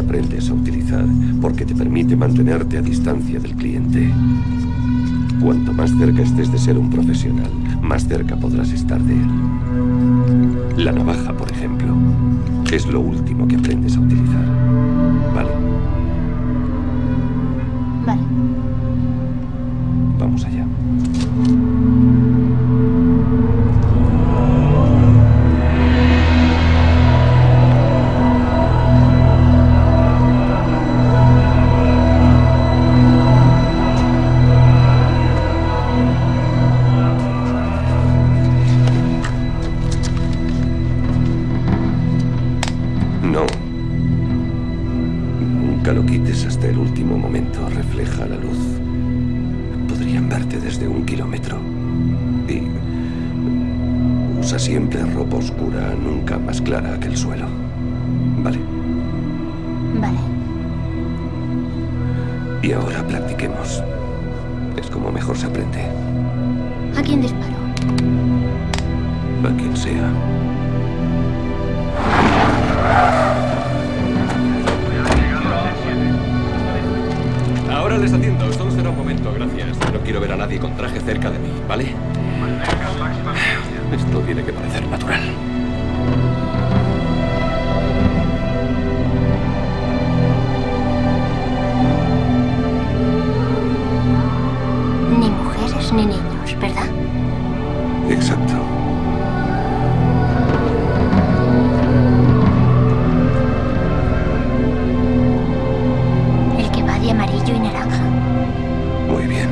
aprendes a utilizar porque te permite mantenerte a distancia del cliente. Cuanto más cerca estés de ser un profesional, más cerca podrás estar de él. La navaja, por ejemplo, es lo último que aprendes a utilizar. ¿Vale? Vale. Vamos allá. Hasta el último momento. Refleja la luz. Podrían verte desde un kilómetro. Y usa siempre ropa oscura, nunca más clara que el suelo. ¿Vale? Vale. Y ahora practiquemos. Es como mejor se aprende. ¿A quién disparo? A quien sea. No quiero ver a nadie con traje cerca de mí, ¿vale? Esto tiene que parecer natural. Ni mujeres ni niños, ¿verdad? Exacto. El que va de amarillo y naranja. Muy bien.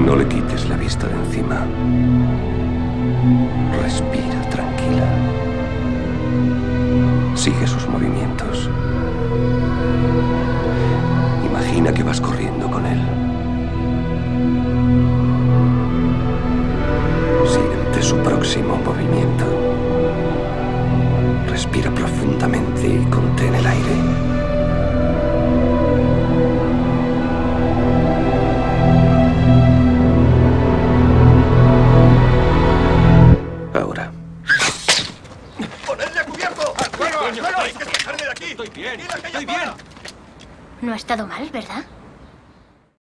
No le quites la vista de encima. Respira tranquila. Sigue sus movimientos. Imagina que vas corriendo con él. Siente su próximo movimiento. Respira profundamente aquí! ¡Estoy bien! ¡Estoy bien! No ha estado mal, ¿verdad?